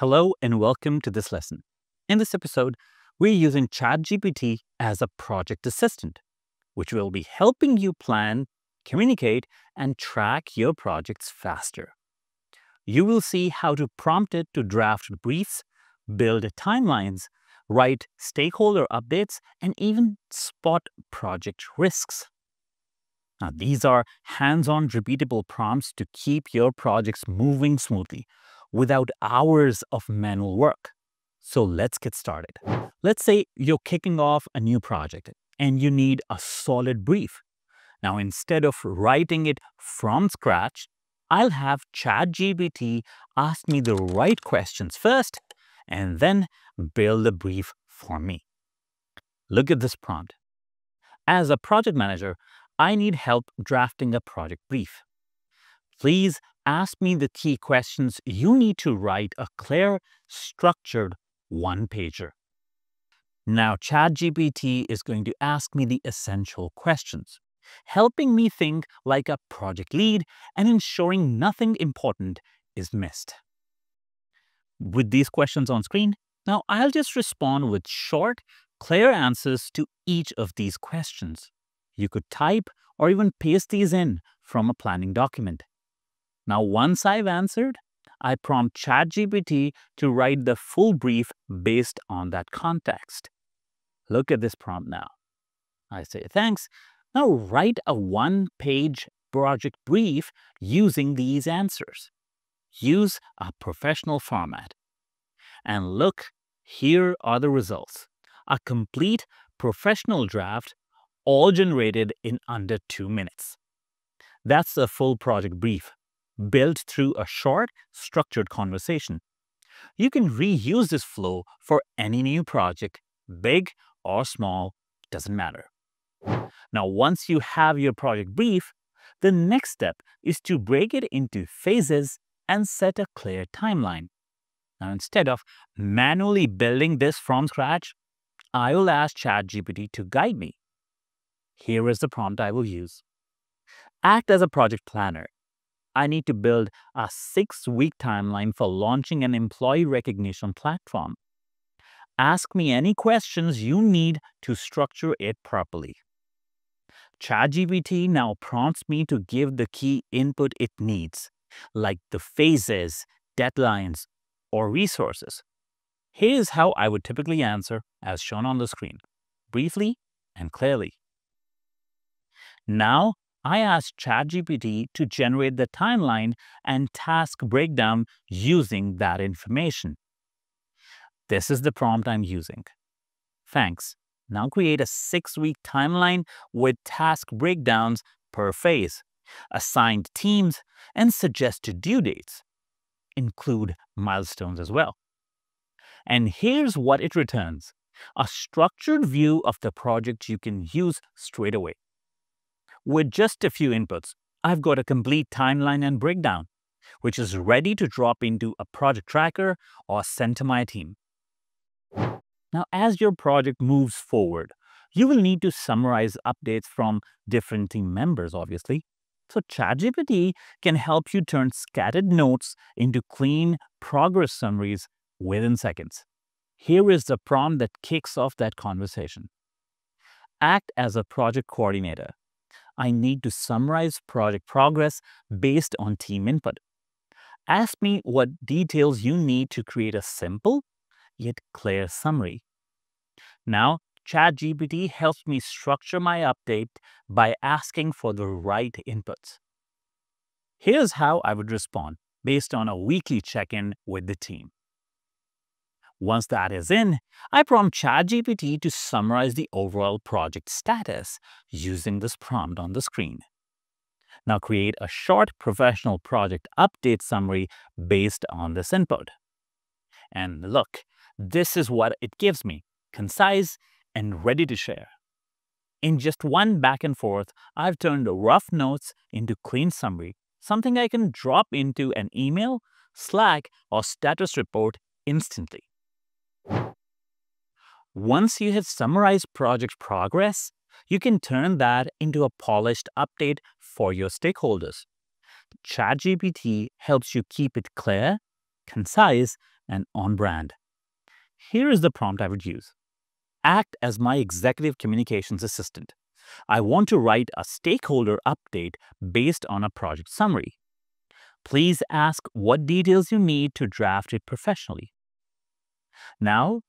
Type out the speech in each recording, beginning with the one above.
Hello and welcome to this lesson. In this episode, we're using ChatGPT as a project assistant, which will be helping you plan, communicate, and track your projects faster. You will see how to prompt it to draft briefs, build timelines, write stakeholder updates, and even spot project risks. Now, these are hands-on repeatable prompts to keep your projects moving smoothly without hours of manual work. So let's get started. Let's say you're kicking off a new project and you need a solid brief. Now, instead of writing it from scratch, I'll have ChatGPT ask me the right questions first and then build the brief for me. Look at this prompt. As a project manager, I need help drafting a project brief. Please ask me the key questions you need to write a clear, structured one-pager. Now, ChatGPT is going to ask me the essential questions, helping me think like a project lead and ensuring nothing important is missed. With these questions on screen, now I'll just respond with short, clear answers to each of these questions. You could type or even paste these in from a planning document. Now, once I've answered, I prompt ChatGPT to write the full brief based on that context. Look at this prompt now. I say, thanks. Now write a one-page project brief using these answers. Use a professional format. And look, here are the results. A complete professional draft, all generated in under two minutes. That's a full project brief built through a short, structured conversation. You can reuse this flow for any new project, big or small, doesn't matter. Now, once you have your project brief, the next step is to break it into phases and set a clear timeline. Now, instead of manually building this from scratch, I will ask ChatGPT to guide me. Here is the prompt I will use. Act as a project planner I need to build a six-week timeline for launching an employee recognition platform. Ask me any questions you need to structure it properly. ChatGPT now prompts me to give the key input it needs, like the phases, deadlines, or resources. Here's how I would typically answer as shown on the screen, briefly and clearly. Now I asked ChatGPT to generate the timeline and task breakdown using that information. This is the prompt I'm using. Thanks. Now create a six-week timeline with task breakdowns per phase, assigned teams, and suggested due dates. Include milestones as well. And here's what it returns. A structured view of the project you can use straight away. With just a few inputs, I've got a complete timeline and breakdown, which is ready to drop into a project tracker or send to my team. Now, as your project moves forward, you will need to summarize updates from different team members, obviously. So ChatGPT can help you turn scattered notes into clean progress summaries within seconds. Here is the prompt that kicks off that conversation. Act as a project coordinator I need to summarize project progress based on team input. Ask me what details you need to create a simple yet clear summary. Now, ChatGPT helps me structure my update by asking for the right inputs. Here's how I would respond based on a weekly check-in with the team. Once that is in, I prompt ChatGPT to summarize the overall project status using this prompt on the screen. Now create a short professional project update summary based on this input. And look, this is what it gives me, concise and ready to share. In just one back and forth, I've turned rough notes into clean summary, something I can drop into an email, Slack, or status report instantly. Once you have summarized project progress, you can turn that into a polished update for your stakeholders. ChatGPT helps you keep it clear, concise, and on brand. Here is the prompt I would use. Act as my executive communications assistant. I want to write a stakeholder update based on a project summary. Please ask what details you need to draft it professionally. Now,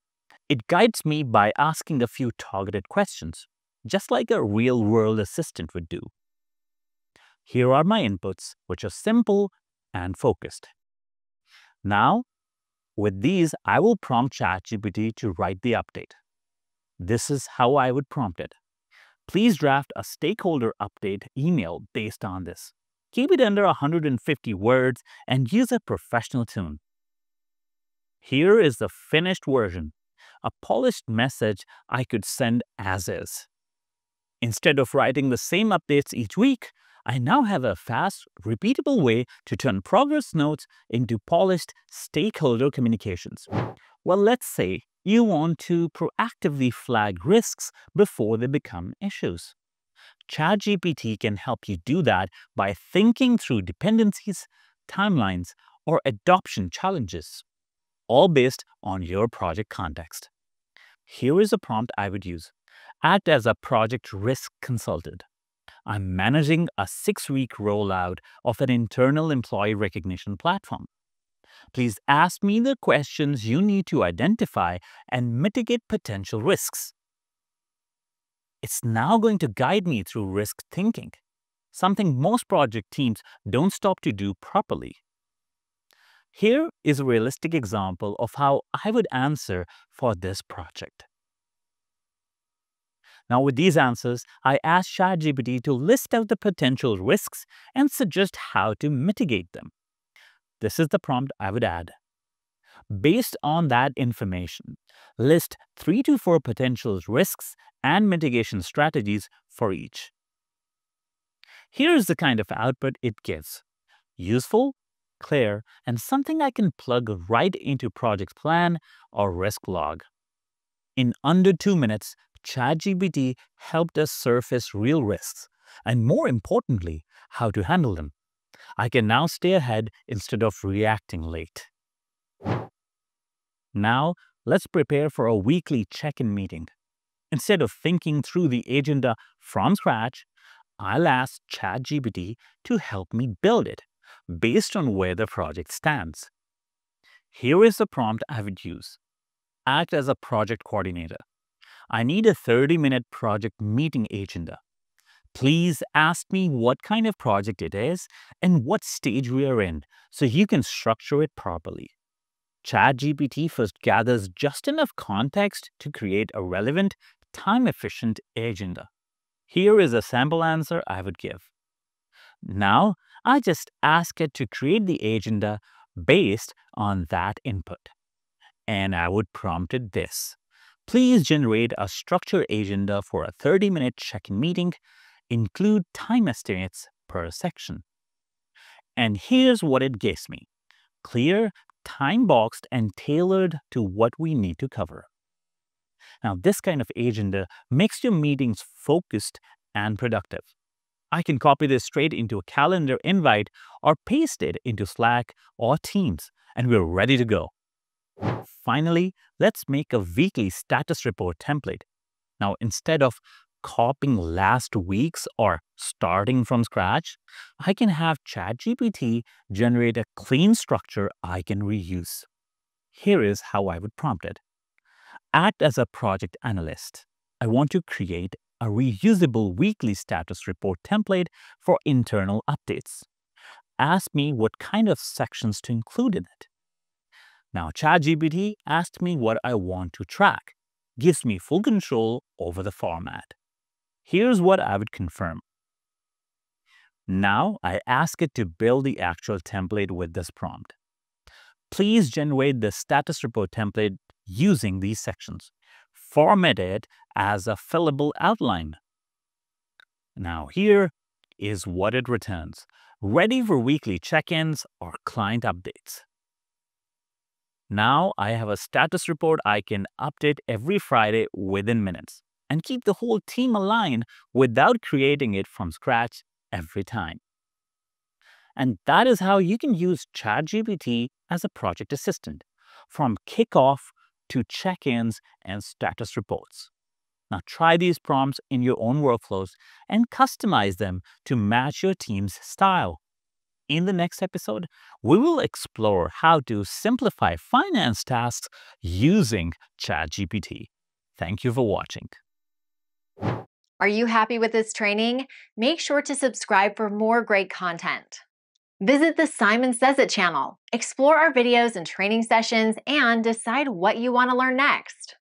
it guides me by asking a few targeted questions, just like a real-world assistant would do. Here are my inputs, which are simple and focused. Now, with these, I will prompt ChatGPT to write the update. This is how I would prompt it. Please draft a stakeholder update email based on this. Keep it under 150 words and use a professional tone. Here is the finished version, a polished message I could send as is. Instead of writing the same updates each week, I now have a fast, repeatable way to turn progress notes into polished stakeholder communications. Well, let's say you want to proactively flag risks before they become issues. ChatGPT can help you do that by thinking through dependencies, timelines, or adoption challenges, all based on your project context. Here is a prompt I would use. Act as a project risk consultant. I'm managing a six-week rollout of an internal employee recognition platform. Please ask me the questions you need to identify and mitigate potential risks. It's now going to guide me through risk thinking, something most project teams don't stop to do properly. Here is a realistic example of how I would answer for this project. Now with these answers, I asked ChatGPT to list out the potential risks and suggest how to mitigate them. This is the prompt I would add. Based on that information, list three to four potential risks and mitigation strategies for each. Here is the kind of output it gives. Useful, clear, and something I can plug right into project plan or risk log. In under two minutes, ChatGPT helped us surface real risks, and more importantly, how to handle them. I can now stay ahead instead of reacting late. Now, let's prepare for a weekly check-in meeting. Instead of thinking through the agenda from scratch, I'll ask ChatGPT to help me build it based on where the project stands. Here is the prompt I would use. Act as a project coordinator. I need a 30-minute project meeting agenda. Please ask me what kind of project it is and what stage we are in so you can structure it properly. ChatGPT first gathers just enough context to create a relevant, time-efficient agenda. Here is a sample answer I would give. Now, I just ask it to create the agenda based on that input. And I would prompt it this. Please generate a structured agenda for a 30-minute check-in meeting. Include time estimates per section. And here's what it gives me. Clear, time-boxed, and tailored to what we need to cover. Now, this kind of agenda makes your meetings focused and productive. I can copy this straight into a calendar invite or paste it into Slack or Teams, and we're ready to go. Finally, let's make a weekly status report template. Now, instead of copying last week's or starting from scratch, I can have ChatGPT generate a clean structure I can reuse. Here is how I would prompt it. Act as a project analyst. I want to create a reusable weekly status report template for internal updates. Ask me what kind of sections to include in it. Now ChatGPT asked me what I want to track, gives me full control over the format. Here's what I would confirm. Now I ask it to build the actual template with this prompt. Please generate the status report template using these sections. Format it as a fillable outline. Now here is what it returns, ready for weekly check-ins or client updates. Now I have a status report I can update every Friday within minutes and keep the whole team aligned without creating it from scratch every time. And that is how you can use ChatGPT as a project assistant. from kickoff to check ins and status reports. Now, try these prompts in your own workflows and customize them to match your team's style. In the next episode, we will explore how to simplify finance tasks using ChatGPT. Thank you for watching. Are you happy with this training? Make sure to subscribe for more great content. Visit the Simon Sez IT channel, explore our videos and training sessions, and decide what you want to learn next.